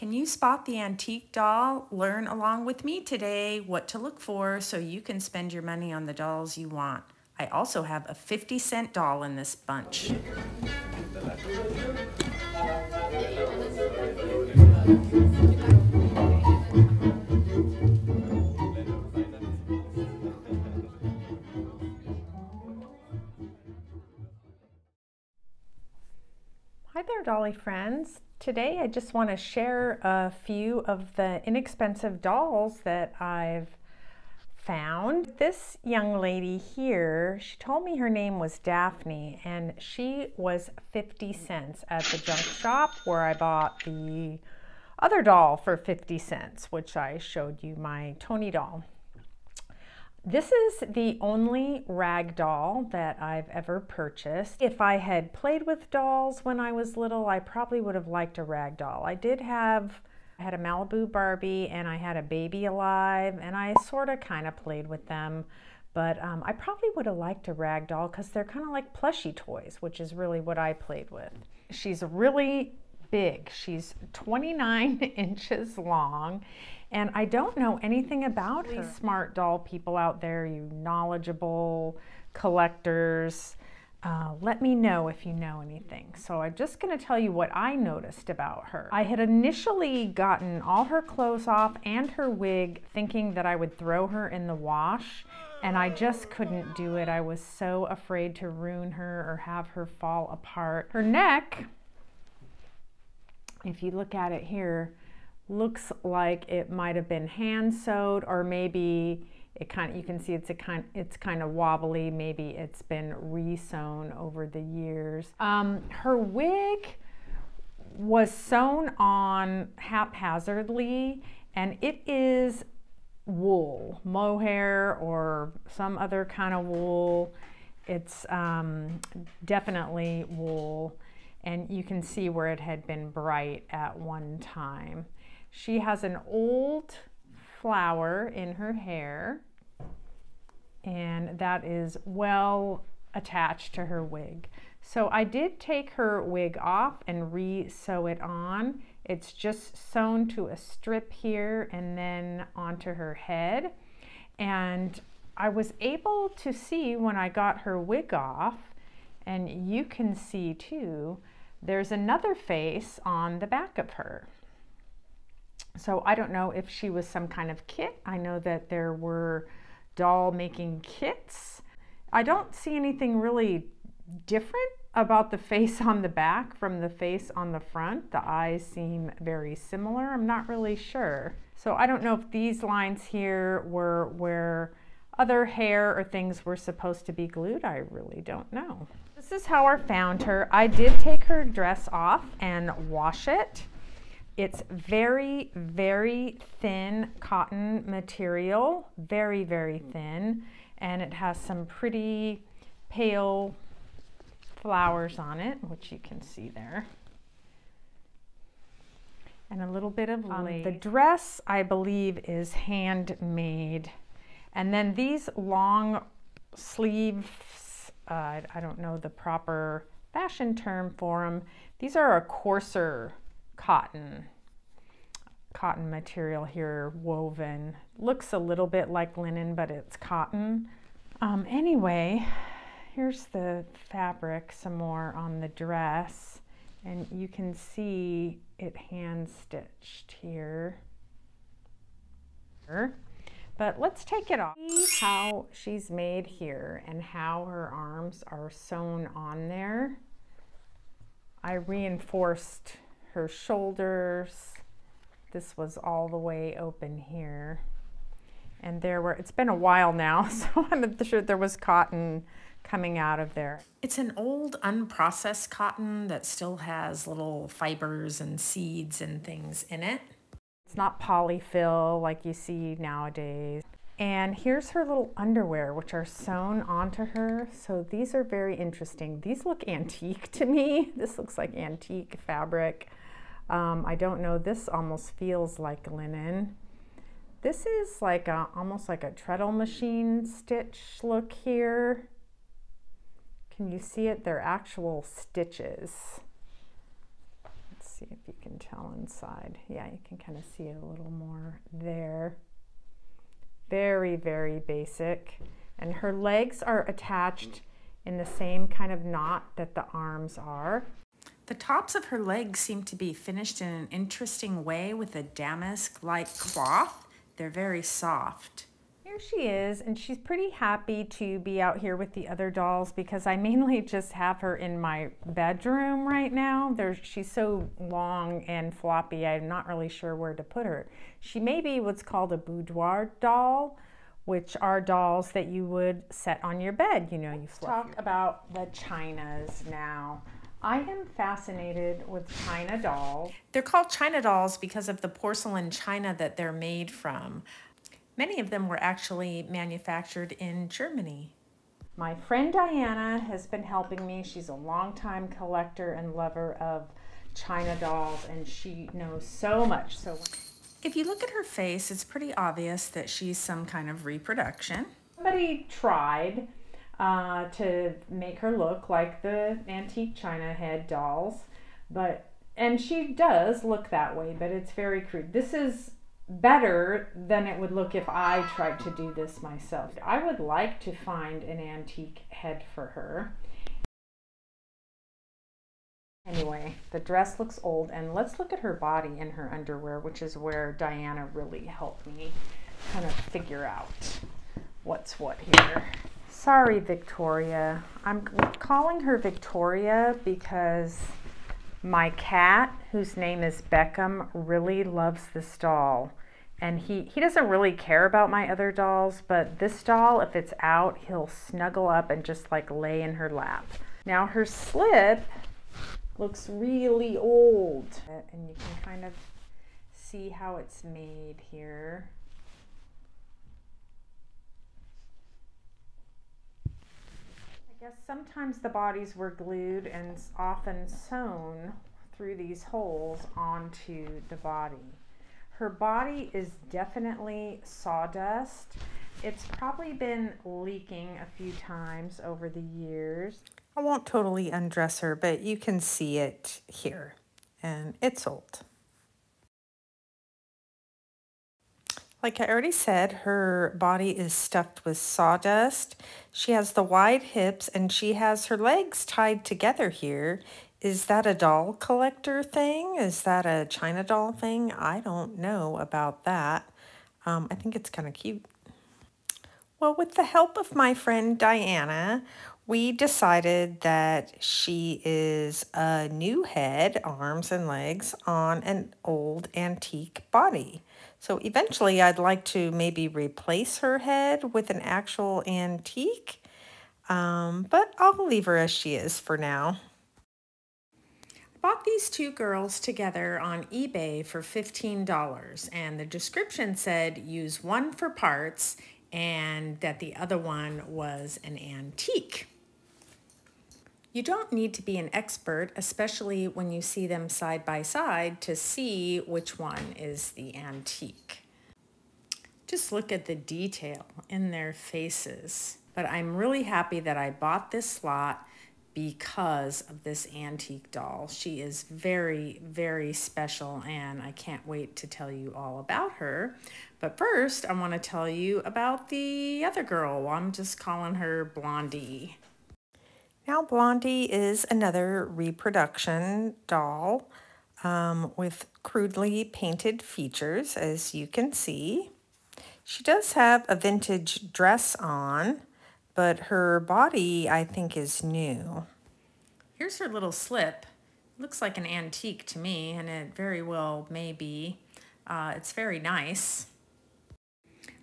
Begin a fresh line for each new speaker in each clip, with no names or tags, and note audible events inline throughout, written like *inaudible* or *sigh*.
Can you spot the antique doll? Learn along with me today what to look for so you can spend your money on the dolls you want. I also have a 50 cent doll in this bunch.
Hi there, Dolly friends. Today I just want to share a few of the inexpensive dolls that I've found. This young lady here, she told me her name was Daphne and she was 50 cents at the junk shop where I bought the other doll for 50 cents, which I showed you my Tony doll. This is the only rag doll that I've ever purchased. If I had played with dolls when I was little, I probably would have liked a rag doll. I did have, I had a Malibu Barbie and I had a Baby Alive and I sort of kind of played with them. But um, I probably would have liked a rag doll because they're kind of like plushy toys, which is really what I played with. She's really big. She's 29 *laughs* inches long and I don't know anything about her. Smart doll people out there, you knowledgeable collectors, uh, let me know if you know anything. So I'm just going to tell you what I noticed about her. I had initially gotten all her clothes off and her wig thinking that I would throw her in the wash and I just couldn't do it. I was so afraid to ruin her or have her fall apart. Her neck, if you look at it here, looks like it might have been hand sewed or maybe it kind of, you can see it's a kind it's kind of wobbly. Maybe it's been resewn over the years. Um, her wig was sewn on haphazardly and it is wool mohair or some other kind of wool. It's um, definitely wool and you can see where it had been bright at one time she has an old flower in her hair and that is well attached to her wig. So I did take her wig off and re-sew it on. It's just sewn to a strip here and then onto her head. And I was able to see when I got her wig off, and you can see too, there's another face on the back of her. So I don't know if she was some kind of kit. I know that there were doll making kits. I don't see anything really different about the *laughs* face on the back from the face on the front. The eyes seem very similar. I'm not really sure. So I don't know if these lines here were where other hair or things were supposed to be glued. I really don't know. This is how I found her. I did take her dress off and wash it. It's very, very thin cotton material, very, very thin, and it has some pretty pale flowers on it, which you can see there. And a little bit of um. The dress, I believe, is handmade. And then these long sleeves, uh, I don't know the proper fashion term for them. These are a coarser cotton cotton material here woven. Looks a little bit like linen but it's cotton. Um, anyway here's the fabric some more on the dress and you can see it hand stitched here. But let's take it off. See how she's made here and how her arms are sewn on there. I reinforced her shoulders. This was all the way open here. And there were, it's been a while now, *laughs* so I'm sure there was cotton coming out of there.
It's an old unprocessed cotton that still has little fibers and seeds and things in it.
It's not polyfill like you see nowadays. And here's her little underwear, which are sewn onto her. So these are very interesting. These look antique to me. *laughs* This looks like antique fabric. Um, I don't know, this almost feels like linen. This is like a, almost like a treadle machine stitch look here. Can you see it? They're actual stitches. Let's
see if you can tell inside. Yeah, you can kind of see it a little more there. Very, very basic. And her legs are attached in the same kind of knot that the arms are.
The tops of her legs seem to be finished in an interesting way with a damask-like cloth. They're very soft.
Here she is, and she's pretty happy to be out here with the other dolls because I *laughs* mainly just have her in my bedroom right now. There's, she's so long and floppy, I'm not really sure where to put her. She may be what's called a boudoir doll, which are dolls that you would set on your bed. You know, you talk about the chinas now. I am fascinated with China dolls.
They're called China dolls because of the porcelain china that they're made from. Many of them were actually manufactured in Germany.
My friend Diana has been helping me. She's a longtime collector and lover of China dolls, and she knows so much. So,
if you look at her face, it's pretty obvious that she's some kind of reproduction.
Somebody tried uh, to make her look like the antique China head dolls, but and she does look that way, but it's very crude. This is better than it would look if I tried to do this myself. I would like to find an antique head for her. Anyway, the dress looks old, and let's look at her body in her underwear, which is where Diana really helped me kind of figure out what's what here. Sorry, Victoria. I'm calling her Victoria because my cat, whose name is Beckham, really loves this doll and he, he doesn't really care about my other dolls, but this doll, if it's out, he'll snuggle up and just like lay in her lap. Now her slip looks really old, and you can kind of see how it's made here. I guess sometimes the bodies were glued and often sewn through these holes onto the body. Her body is definitely sawdust. It's probably been leaking a few times over the years.
I won't totally undress her, but you can see it here, and it's old. Like I already said, her body is stuffed with sawdust. She has the wide hips and she has her legs tied together here is that a doll collector thing? Is that a China doll thing? I don't know about that. Um, I think it's kind of cute. Well, with the help of my friend Diana, we decided that she is a new head, arms and legs, on an old antique body. So eventually I'd like to maybe replace her head with an actual antique, um, but I'll leave her as she is for now. Bought these two girls together on eBay for $15 and the description said use one for parts and that the other one was an antique. You don't need to be an expert, especially when you see them side by side, to see which one is the antique. Just look at the detail in their faces. But I'm really happy that I bought this lot because of this antique doll. She is very, very special, and I can't wait to tell you all about her. But first, I want to tell you about the other girl. I'm just calling her Blondie. Now, Blondie is another reproduction doll um, with crudely painted features, as you can see. She does have a vintage dress on, but her body, I think, is new. Here's her little slip. Looks like an antique to me, and it very well may be. Uh, it's very nice.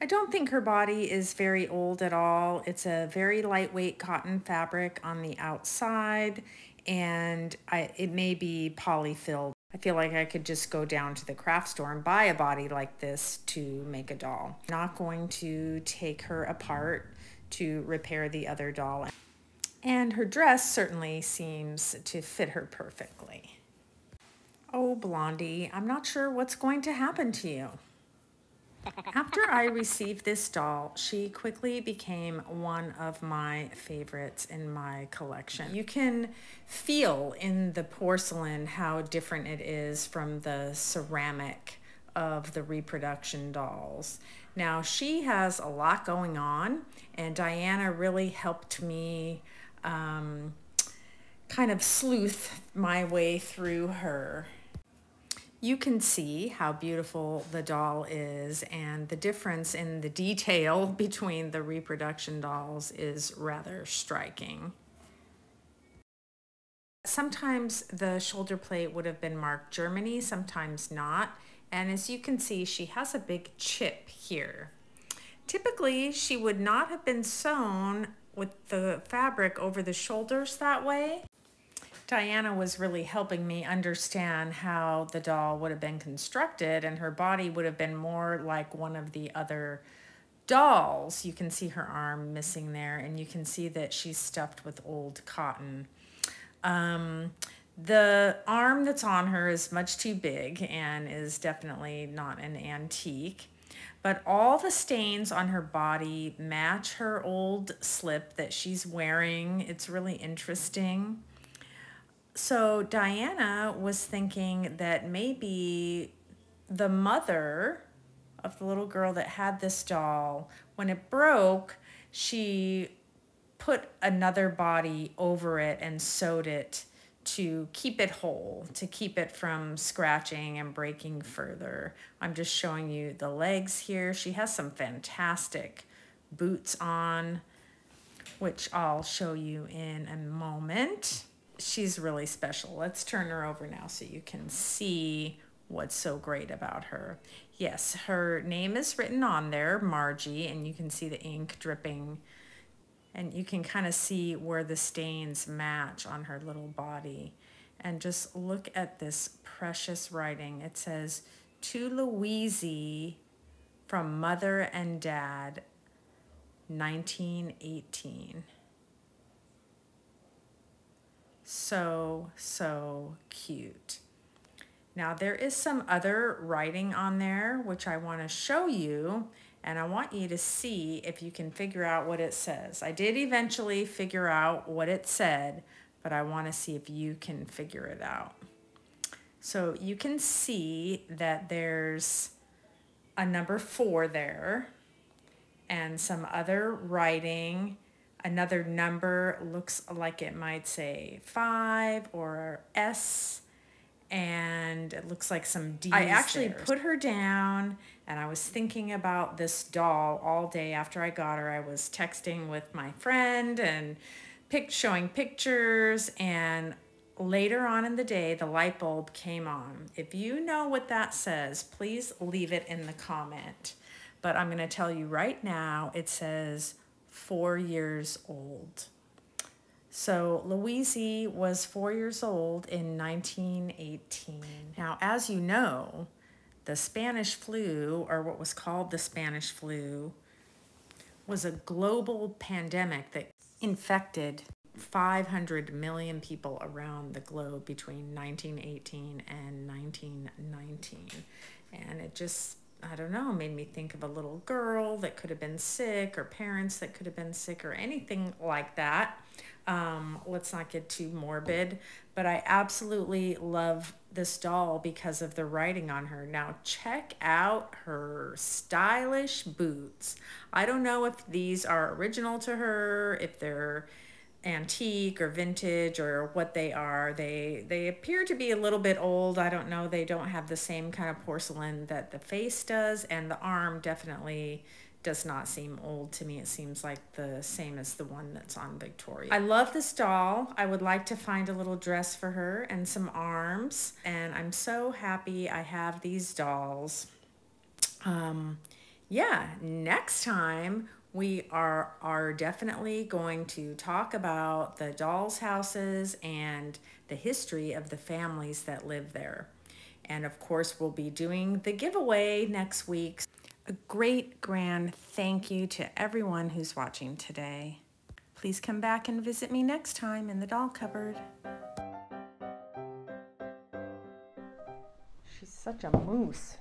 I don't think her body is very old at all. It's a very lightweight cotton fabric on the outside, and I, it may be polyfilled. I feel like I could just go down to the craft store and buy a body like this to make a doll. Not going to take her apart to repair the other doll. And her dress certainly seems to fit her perfectly. Oh, Blondie, I'm not sure what's going to happen to you. After I received this doll, she quickly became one of my favorites in my collection. You can feel in the porcelain how different it is from the ceramic of the reproduction dolls. Now, she has a lot going on, and Diana really helped me um, kind of sleuth my way through her you can see how beautiful the doll is and the difference in the detail *laughs* between the reproduction dolls is rather striking. Sometimes the shoulder plate would have been marked Germany, sometimes not. And as you can see, she has a big chip here. Typically, she would not have been sewn with the fabric over the shoulders that way. Diana was really helping me understand how the doll would have been constructed and her body would have been more like one of the other dolls. You can see her arm missing there and you can see that she's stuffed with old cotton. Um, the arm that's on her is much too big and is definitely not an antique. But all the stains on her body match her old slip that she's wearing. It's really interesting so Diana was thinking that maybe the mother of the little girl that had this doll, when it broke, she put another body over it and sewed it to keep it whole, to keep it from scratching and breaking further. I'm just showing you the legs here. She has some fantastic boots on, which I'll show you in a moment she's really special. Let's turn her over now so you can see what's so great about her. Yes, her name is written on there, Margie, and you can see the ink dripping and you can kind of see where the stains match on her little body. And just look at this precious writing. It says, to Louise from mother and dad, 1918 so, so cute. Now there is some other writing on there which I want to show you and I want you to see if you can figure out what it says. I did eventually figure out what it said, but I want to see if you can figure it out. So you can see that there's a number four there and some other writing Another number looks like it might say five or S and it looks like some D. I actually there. put her down and I was thinking about this doll all day after I got her. I was texting with my friend and pic showing pictures and later on in the day the light bulb came on. If you know what that says, please leave it in the comment. But I'm going to tell you right now it says four years old. So Louise was four years old in 1918. Now, as you know, the Spanish flu, or what was called the Spanish flu, was a global pandemic that infected 500 million people around the globe between 1918 and 1919. And it just I don't know, made me think of a little girl that could have been sick or parents that could have been sick or anything like that. Um, let's not get too morbid, but I absolutely love this doll because of the writing on her. Now, check out her stylish boots. I don't know if these are original to her, if they're antique or vintage or what they are. They they appear to be a little bit old. I don't know. They don't have the same kind of porcelain that the face does and the arm definitely does not seem old to me. It seems like the same as the one that's on Victoria. I love this doll. I would like to find a little dress for her and some arms. And I'm so happy I have these dolls. Um, yeah, next time we are are definitely going to talk about the dolls houses and the history of the families that live there. And of course we'll be doing the giveaway next week. A great grand thank you to everyone who's watching today. Please come back and visit me next time in the doll cupboard.
She's such a moose